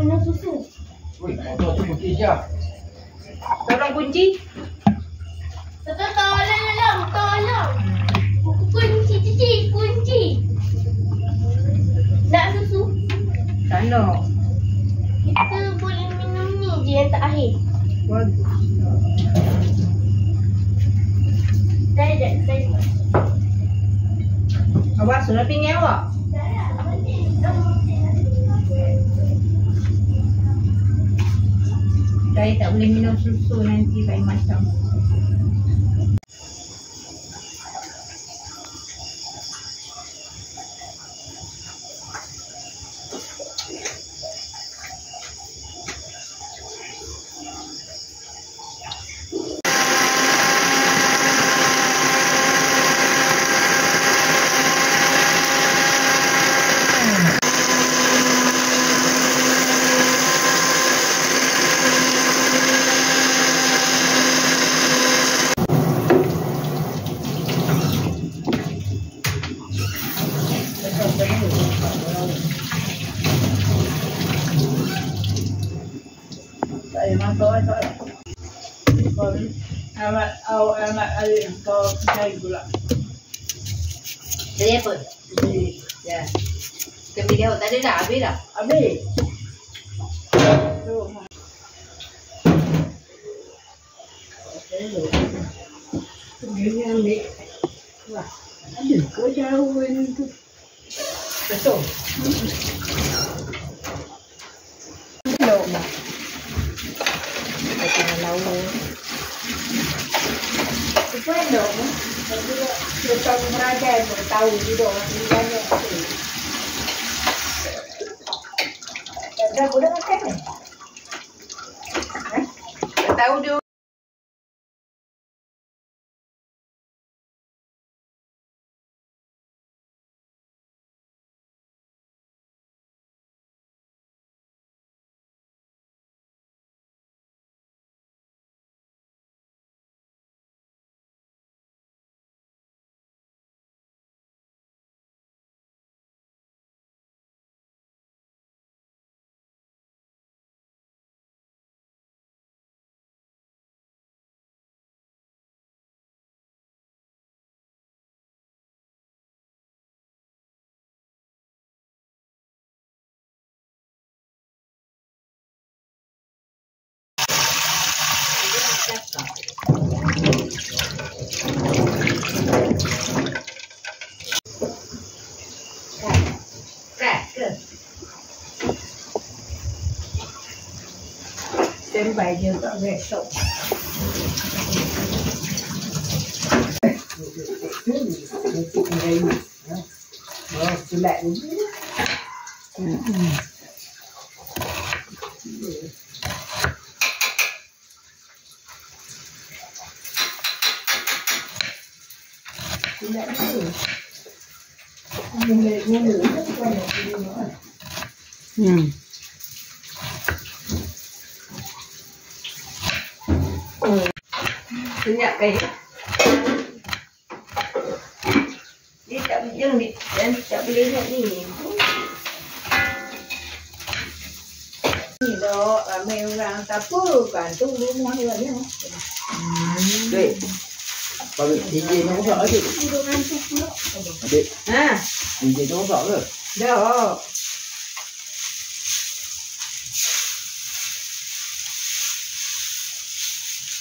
Wih, motor tu kunci siap. Tolong kunci. Tolong tolong tolong. Kunci cici kunci. Nak susu? Tak nak. Kita boleh minum ni je yang tak akhir. Dah dah dah. Awak sudah pingin awak? Saya tak boleh minum susu nanti lain macam. Saya masuk tak. Kau cái amat awak amat alim kau cari pula. Jadi apa? Jadi Ya. Kami dia tak ada dah habis dah. habis. Tu. Ini ambil. Wah, ada ke jauh ini tu? Betul. Belum dah. Saya kena lauk. Apa yang dong? Kita tahu merada, kita đi juga đi banyak. Dah boleh makan ni? Tak tahu tàu crack Standby bài tak besok. về sulat Ừ. Sulat ni. Mula mula kan kan. Hmm. Senyap kan? Dia tak boleh ni, dan tak boleh lihat ni. Ni dok, ramai orang tak apa, gantung rumah dia ni. Dek. Bagi DJ ni rosak adik. Duduk ngantuk pula. Adik, Ha, DJ